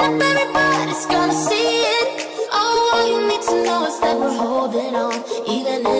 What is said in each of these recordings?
everybody's gonna see it. All you need to know is that we're holding on. Even if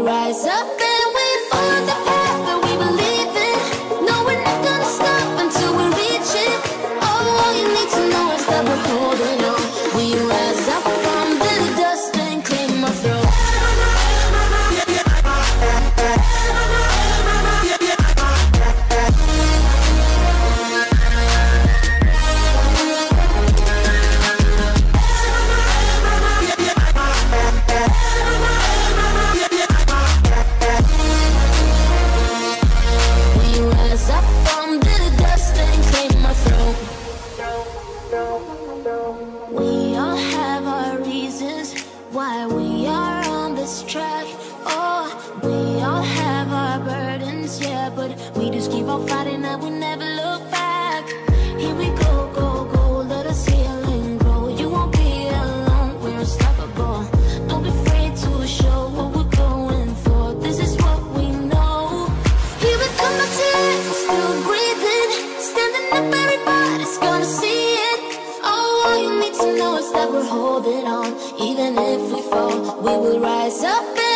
rise up. why we are on this track. Oh, we all have our burdens, yeah, but we just keep on fighting that we never lose. we will rise up.